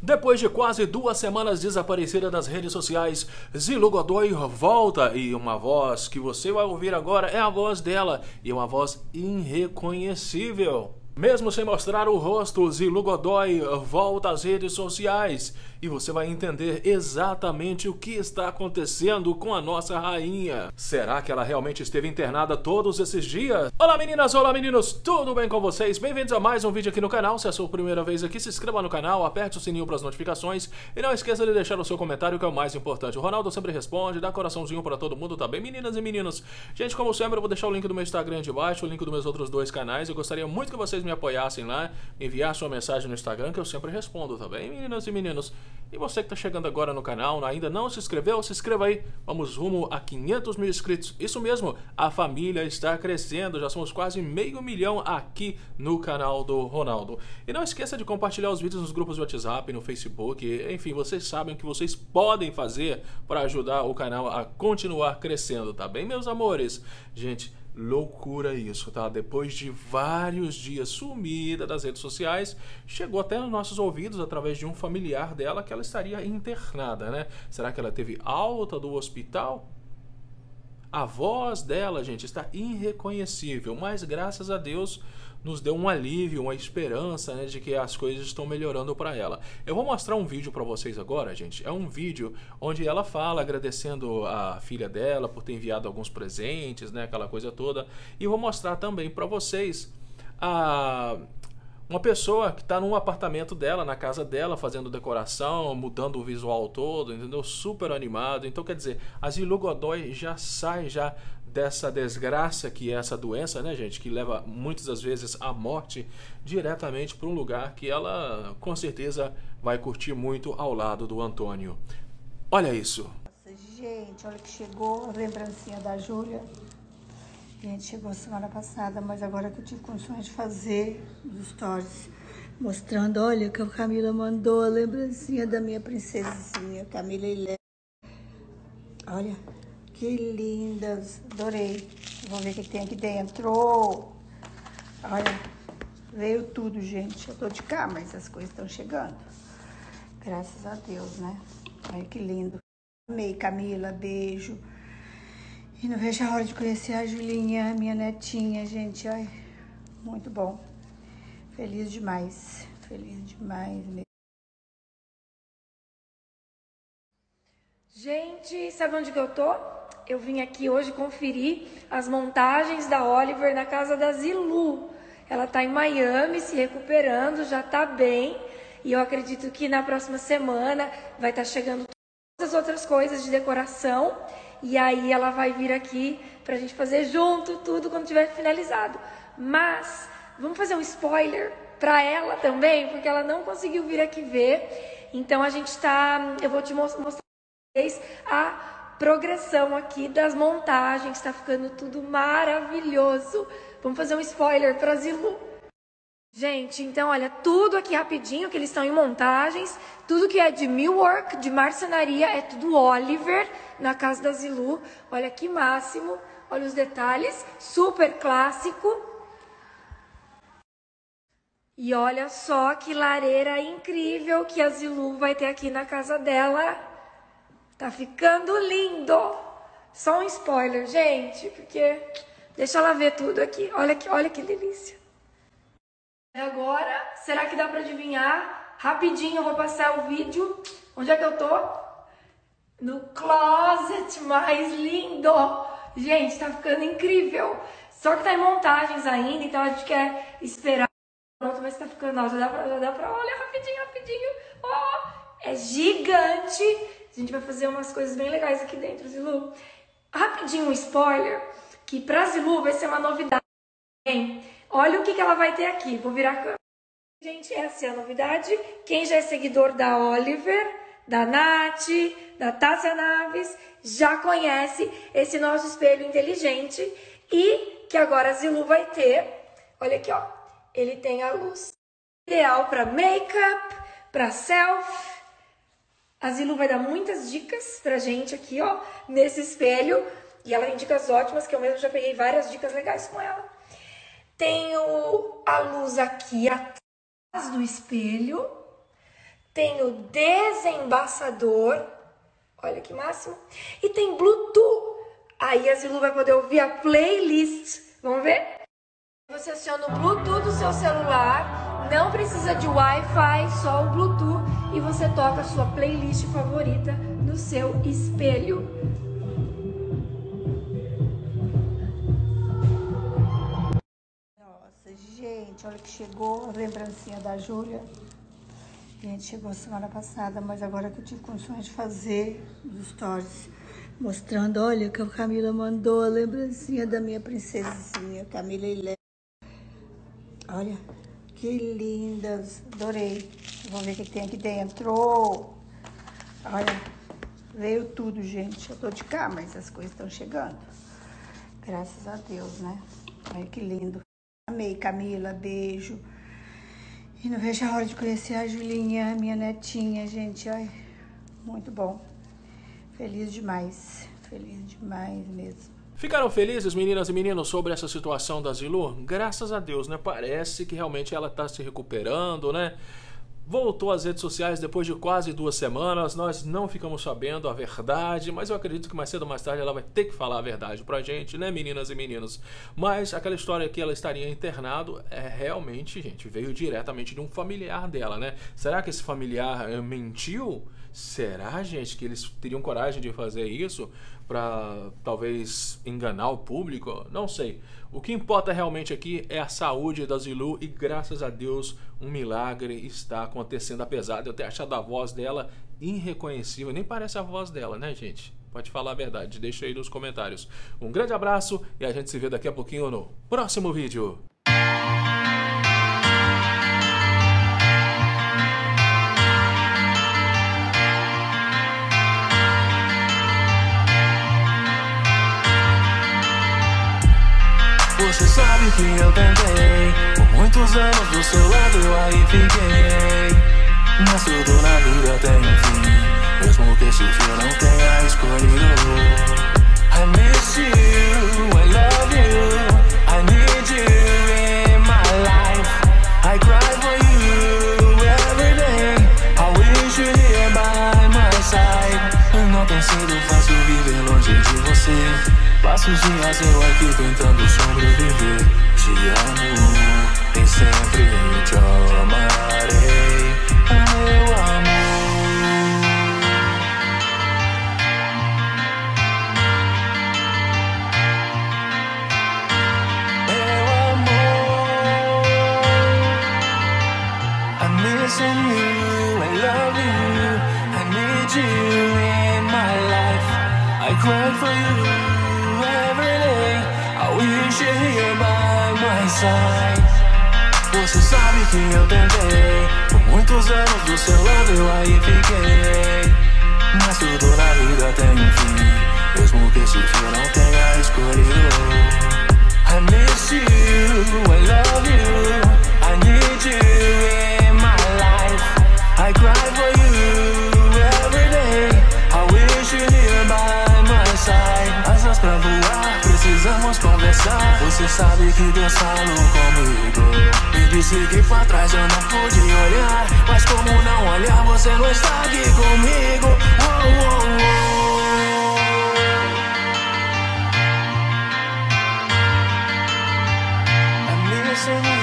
Depois de quase duas semanas desaparecida das redes sociais, Zilu Godoy volta e uma voz que você vai ouvir agora é a voz dela e uma voz irreconhecível. Mesmo sem mostrar o rosto, Zilu Godoy volta às redes sociais e você vai entender exatamente o que está acontecendo com a nossa rainha. Será que ela realmente esteve internada todos esses dias? Olá meninas, olá meninos, tudo bem com vocês? Bem-vindos a mais um vídeo aqui no canal. Se é a sua primeira vez aqui, se inscreva no canal, aperte o sininho para as notificações e não esqueça de deixar o seu comentário que é o mais importante. O Ronaldo sempre responde, dá coraçãozinho para todo mundo, tá bem meninas e meninos? Gente, como sempre, eu vou deixar o link do meu Instagram de baixo, o link dos meus outros dois canais. Eu gostaria muito que vocês me apoiassem lá, enviar sua mensagem no Instagram que eu sempre respondo, tá bem meninas e meninos? E você que está chegando agora no canal, ainda não se inscreveu, se inscreva aí. Vamos rumo a 500 mil inscritos. Isso mesmo, a família está crescendo. Já somos quase meio milhão aqui no canal do Ronaldo. E não esqueça de compartilhar os vídeos nos grupos do WhatsApp, no Facebook. Enfim, vocês sabem o que vocês podem fazer para ajudar o canal a continuar crescendo, tá bem, meus amores? Gente, Loucura isso, tá? Depois de vários dias sumida das redes sociais, chegou até nos nossos ouvidos através de um familiar dela que ela estaria internada, né? Será que ela teve alta do hospital? A voz dela, gente, está irreconhecível, mas graças a Deus nos deu um alívio, uma esperança né, de que as coisas estão melhorando para ela. Eu vou mostrar um vídeo para vocês agora, gente. É um vídeo onde ela fala agradecendo a filha dela por ter enviado alguns presentes, né, aquela coisa toda. E vou mostrar também para vocês a uma pessoa que está num apartamento dela, na casa dela, fazendo decoração, mudando o visual todo, entendeu? Super animado. Então, quer dizer, a Zilu Godoy já sai já dessa desgraça que é essa doença, né, gente, que leva muitas das vezes à morte diretamente para um lugar que ela com certeza vai curtir muito ao lado do Antônio. Olha isso. Gente, olha que chegou a lembrancinha da Júlia. Gente, chegou semana passada, mas agora que eu tive condições de fazer os stories mostrando, olha que a Camila mandou a lembrancinha da minha princesinha, Camila e Olha, que lindas, adorei. Vamos ver o que tem aqui dentro. Olha, veio tudo, gente. Eu tô de cá, mas as coisas estão chegando. Graças a Deus, né? Olha que lindo. Amei, Camila, beijo. E não vejo a hora de conhecer a Julinha, minha netinha, gente. Ai, muito bom. Feliz demais. Feliz demais mesmo. Gente, sabe onde que eu tô? Eu vim aqui hoje conferir as montagens da Oliver na casa da Zilu. Ela está em Miami, se recuperando, já está bem. E eu acredito que na próxima semana vai estar tá chegando todas as outras coisas de decoração. E aí ela vai vir aqui para a gente fazer junto tudo quando tiver finalizado. Mas vamos fazer um spoiler para ela também, porque ela não conseguiu vir aqui ver. Então a gente está, eu vou te mostrar a progressão aqui das montagens, está ficando tudo maravilhoso. Vamos fazer um spoiler para Zilu. Gente, então olha, tudo aqui rapidinho, que eles estão em montagens, tudo que é de millwork, de marcenaria, é tudo Oliver, na casa da Zilu. Olha que máximo, olha os detalhes, super clássico. E olha só que lareira incrível que a Zilu vai ter aqui na casa dela. Tá ficando lindo. Só um spoiler, gente, porque deixa ela ver tudo aqui. Olha que, olha que delícia. Agora, será que dá para adivinhar? Rapidinho eu vou passar o vídeo. Onde é que eu tô? No closet mais lindo. Gente, tá ficando incrível. Só que tá em montagens ainda, então a gente quer esperar. Pronto, mas tá ficando, ó, já dá pra, já dá pra, olha, rapidinho, rapidinho. Ó, é gigante. Gente vai fazer umas coisas bem legais aqui dentro, Zilu. Rapidinho um spoiler, que pra Zilu vai ser uma novidade. Hein? Olha o que, que ela vai ter aqui. Vou virar a câmera. Gente, essa é a novidade. Quem já é seguidor da Oliver, da Nath, da Tássia Naves, já conhece esse nosso espelho inteligente e que agora a Zilu vai ter. Olha aqui, ó. Ele tem a luz ideal para make-up, para selfie, a Zilu vai dar muitas dicas pra gente aqui, ó, nesse espelho. E ela tem dicas ótimas, que eu mesmo já peguei várias dicas legais com ela. Tenho a luz aqui atrás do espelho. tem o desembaçador, olha que máximo, e tem Bluetooth. Aí a Zilu vai poder ouvir a playlist. Vamos ver? Você aciona o Bluetooth do seu celular, não precisa de Wi-Fi, só o Bluetooth, e você toca a sua playlist favorita no seu espelho. Nossa, gente, olha que chegou a lembrancinha da Júlia. Gente, chegou semana passada, mas agora que eu tive condições de fazer os stories, mostrando, olha, que a Camila mandou a lembrancinha da minha princesinha, Camila Ilé. Olha, que lindas, adorei. Vamos ver o que tem aqui dentro. Olha, veio tudo, gente. Eu tô de cá, mas as coisas estão chegando. Graças a Deus, né? Olha que lindo. Amei, Camila, beijo. E não vejo a hora de conhecer a Julinha, minha netinha, gente. Ai, muito bom. Feliz demais. Feliz demais mesmo. Ficaram felizes, meninas e meninos, sobre essa situação da Zilu? Graças a Deus, né? Parece que realmente ela está se recuperando, né? voltou às redes sociais depois de quase duas semanas. Nós não ficamos sabendo a verdade, mas eu acredito que mais cedo ou mais tarde ela vai ter que falar a verdade pra gente, né, meninas e meninos? Mas aquela história que ela estaria internado é realmente, gente, veio diretamente de um familiar dela, né? Será que esse familiar eh, mentiu? Será, gente, que eles teriam coragem de fazer isso para talvez enganar o público? Não sei. O que importa realmente aqui é a saúde da Zilu e graças a Deus um milagre está acontecendo, apesar de eu ter achado a voz dela irreconhecível. Nem parece a voz dela, né, gente? Pode falar a verdade, deixa aí nos comentários. Um grande abraço e a gente se vê daqui a pouquinho no próximo vídeo. Que eu tentei. Por muitos anos do seu lado eu aí fiquei. Mas tudo na vida tem um fim Mesmo que esse fio não tenha escolhido. I miss you, I love you você Passo os dias eu aqui tentando sobreviver. Te amo e sempre te amarei, Você sabe que eu tentei. Por muitos anos do seu lado eu aí fiquei. Mas tudo na vida tem um fim. Mesmo que esse fim não tenha escolhido. I miss Você sabe que dançando comigo Me disse que pra trás eu não pude olhar Mas como não olhar, você não está aqui comigo oh, oh, oh.